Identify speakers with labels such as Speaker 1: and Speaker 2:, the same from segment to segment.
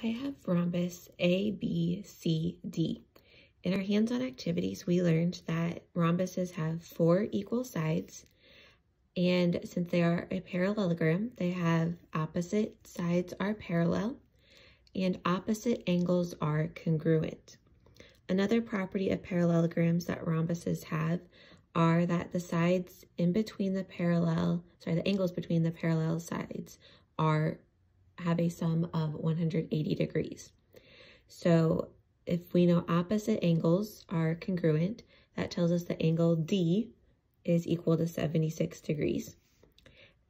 Speaker 1: I have rhombus A, B, C, D. In our hands-on activities, we learned that rhombuses have four equal sides, and since they are a parallelogram, they have opposite sides are parallel, and opposite angles are congruent. Another property of parallelograms that rhombuses have are that the sides in between the parallel, sorry, the angles between the parallel sides are have a sum of 180 degrees. So if we know opposite angles are congruent, that tells us the angle D is equal to 76 degrees.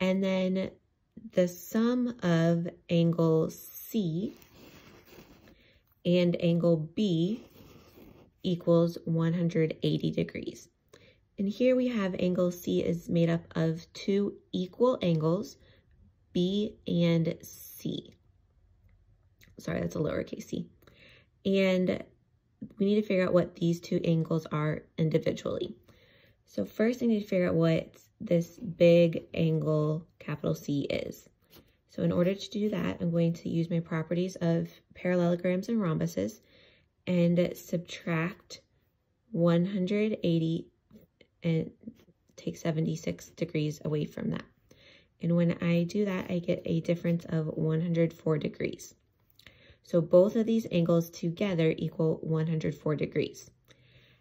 Speaker 1: And then the sum of angle C and angle B equals 180 degrees. And here we have angle C is made up of two equal angles, B and C. Sorry, that's a lowercase c. And we need to figure out what these two angles are individually. So first I need to figure out what this big angle capital C is. So in order to do that, I'm going to use my properties of parallelograms and rhombuses and subtract 180 and take 76 degrees away from that. And when I do that, I get a difference of 104 degrees. So both of these angles together equal 104 degrees.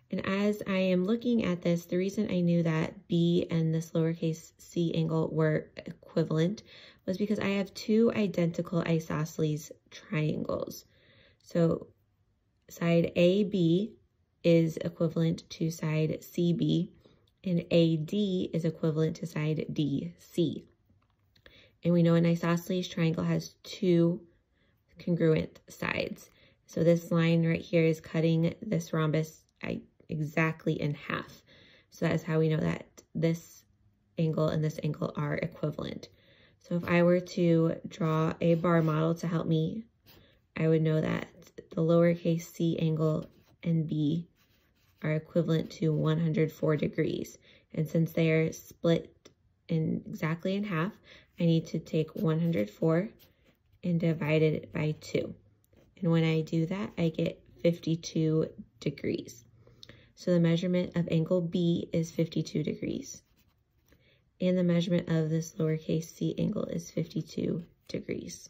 Speaker 1: And as I am looking at this, the reason I knew that B and this lowercase c angle were equivalent was because I have two identical isosceles triangles. So side AB is equivalent to side CB, and AD is equivalent to side DC. And we know an isosceles triangle has two congruent sides. So this line right here is cutting this rhombus exactly in half. So that is how we know that this angle and this angle are equivalent. So if I were to draw a bar model to help me, I would know that the lowercase c angle and b are equivalent to 104 degrees. And since they are split in exactly in half, I need to take 104 and divide it by 2. And when I do that, I get 52 degrees. So the measurement of angle B is 52 degrees. And the measurement of this lowercase c angle is 52 degrees.